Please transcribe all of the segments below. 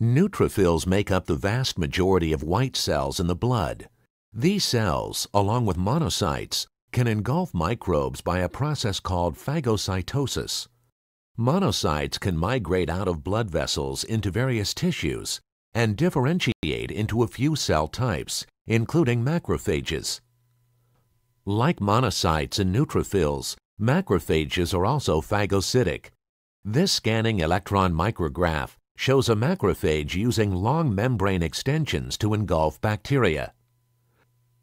Neutrophils make up the vast majority of white cells in the blood. These cells, along with monocytes, can engulf microbes by a process called phagocytosis. Monocytes can migrate out of blood vessels into various tissues and differentiate into a few cell types, including macrophages. Like monocytes and neutrophils, macrophages are also phagocytic. This scanning electron micrograph shows a macrophage using long membrane extensions to engulf bacteria.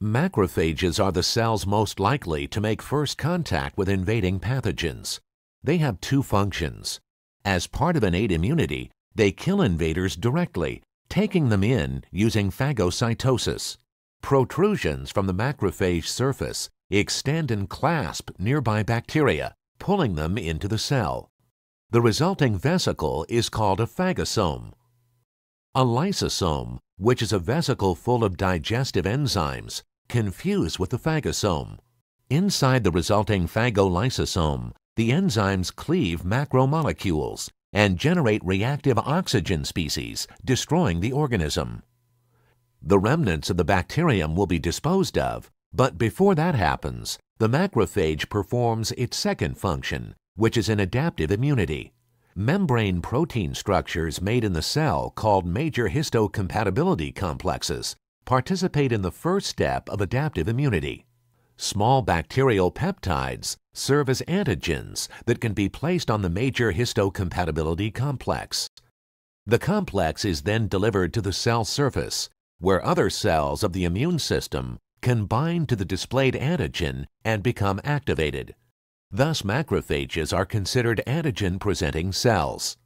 Macrophages are the cells most likely to make first contact with invading pathogens. They have two functions. As part of an innate immunity, they kill invaders directly, taking them in using phagocytosis. Protrusions from the macrophage surface extend and clasp nearby bacteria, pulling them into the cell. The resulting vesicle is called a phagosome. A lysosome, which is a vesicle full of digestive enzymes, can fuse with the phagosome. Inside the resulting phagolysosome, the enzymes cleave macromolecules and generate reactive oxygen species, destroying the organism. The remnants of the bacterium will be disposed of, but before that happens, the macrophage performs its second function, which is an adaptive immunity. Membrane protein structures made in the cell called major histocompatibility complexes participate in the first step of adaptive immunity. Small bacterial peptides serve as antigens that can be placed on the major histocompatibility complex. The complex is then delivered to the cell surface, where other cells of the immune system can bind to the displayed antigen and become activated. Thus, macrophages are considered antigen-presenting cells.